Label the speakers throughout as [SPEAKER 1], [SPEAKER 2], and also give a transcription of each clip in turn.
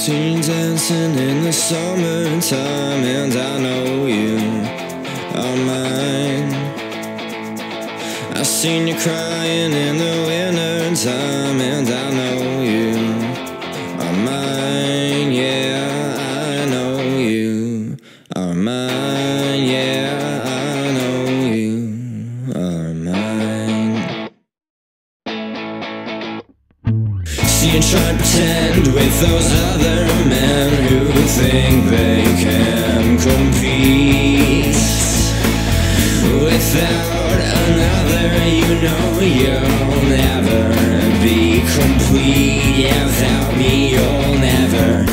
[SPEAKER 1] seen dancing in the summertime, and I know you are mine. I've seen you crying in the wintertime, and I know you are mine. See you try to pretend with those other men who think they can compete. Without another, you know you'll never be complete. Yeah, without me, you'll never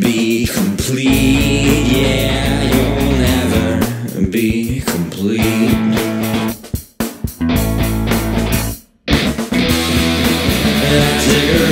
[SPEAKER 1] be complete. Yeah, you'll never be complete. I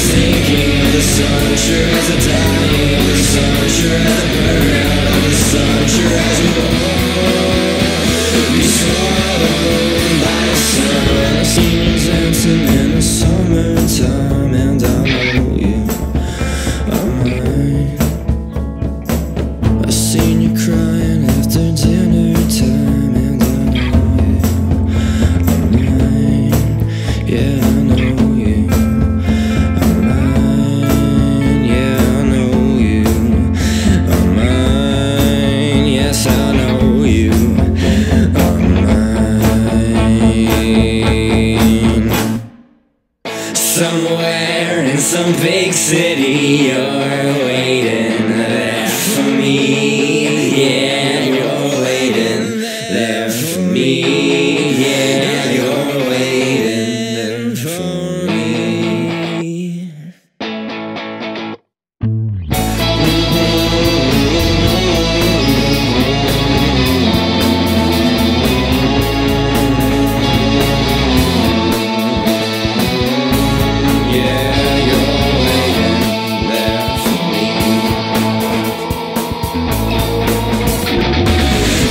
[SPEAKER 1] some big city, you're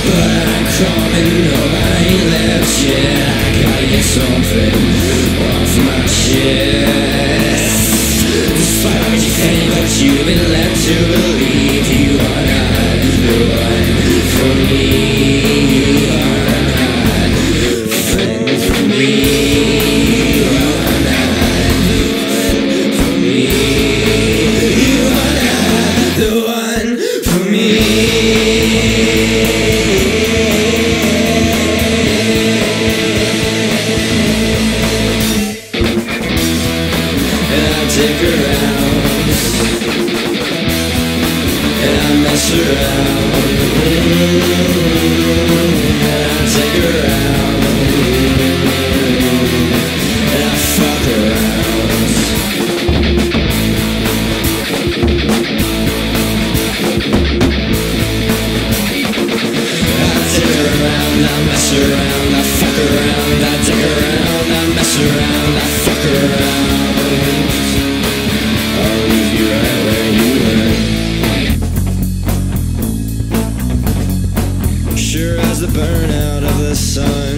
[SPEAKER 1] But I'm coming home, I ain't left yet. I gotta get something off my chest. Despite what you think, but you've been led to believe around, I take around and I fuck around I dig around, I mess around, I fuck around, I dig around, I mess around, I the burnout of the sun.